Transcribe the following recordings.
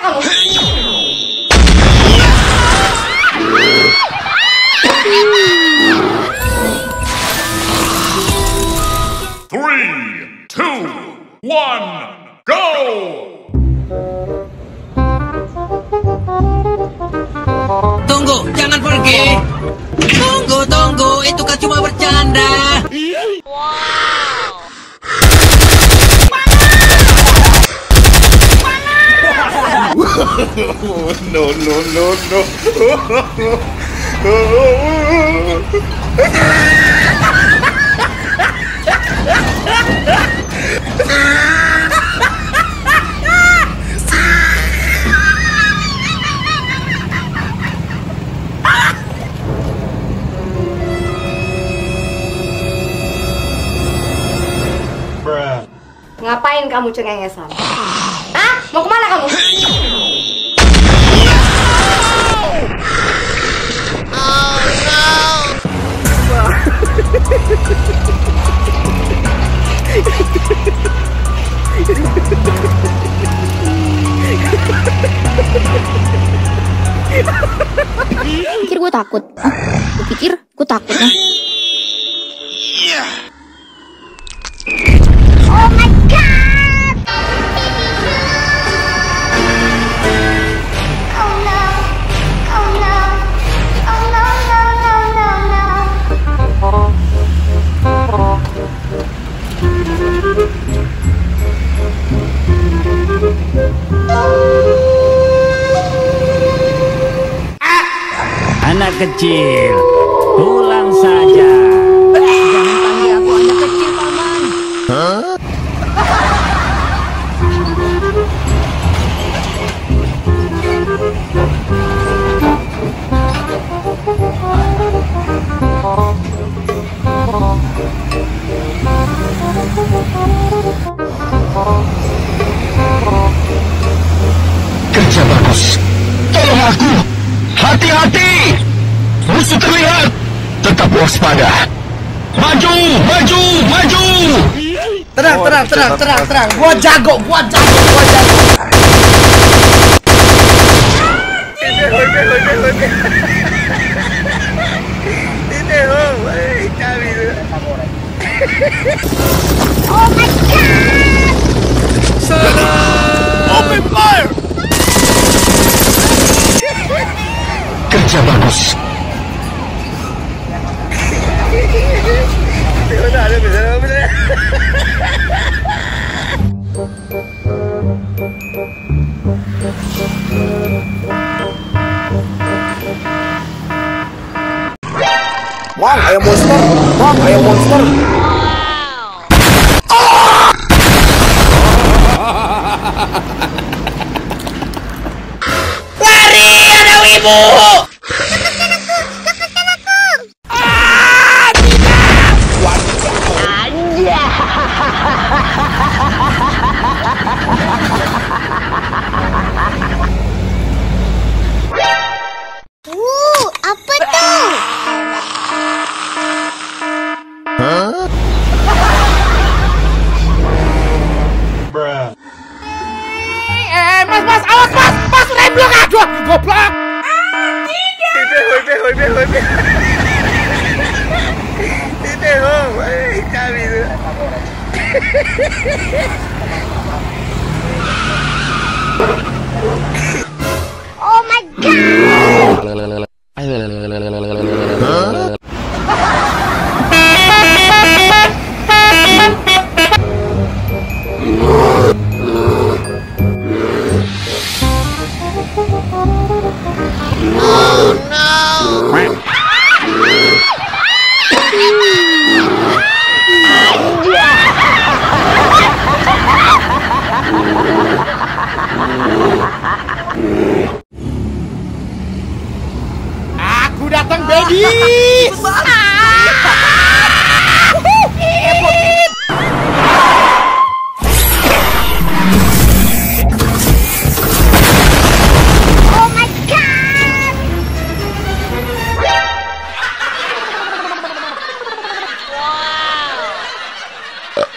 Three, two, one, go! Tunggu, jangan pergi. Tunggu, tunggu, itu kan cuma bercanda. No, no, no, no. Ngapain kamu cengengesan? Hah? Mau ke mana kamu? Gue takut. Gue pikir gue takut kan Anak kecil, pulang saja. Jangan panggil aku anak kecil, Paman. Kerja bagus. Tolong aku. Hati-hati. Musuh terlihat. Tetap waspada. Maju, maju, maju. Tenang, tenang, tenang, tenang, tenang. Gua jago, gua jago, gua jago. Kerja Bang, ayam monster. Bang, ayam monster. uh mas, remblok aduh, goblok. oh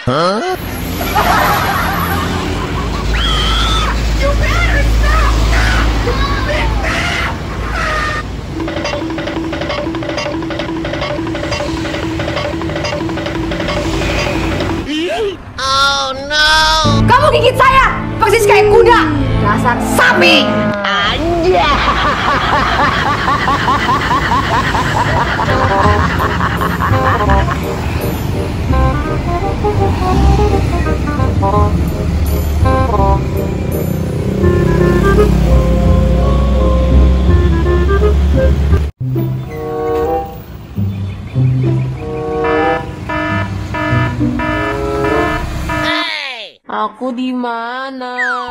Huh? Oh no! Kamu gigit saya! Persis kayak kuda! Dasar sapi! Anja! Aku di mana?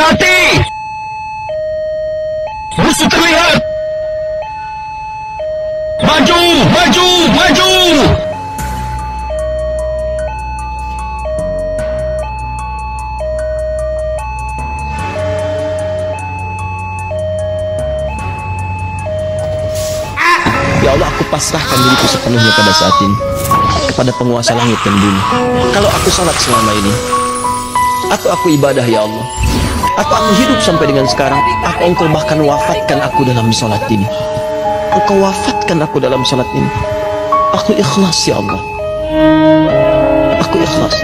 Hati-hati! Musuh terlihat! Maju! Maju! Maju! Ya Allah, aku pasrahkan diriku sepenuhnya pada saat ini kepada penguasa langit dan bumi. Kalau aku salat selama ini, atau aku ibadah ya Allah, atau aku hidup sampai dengan sekarang, atau engkau bahkan wafatkan aku dalam salat ini. Engkau wafatkan aku dalam salat ini. Aku ikhlas ya Allah. Aku ikhlas.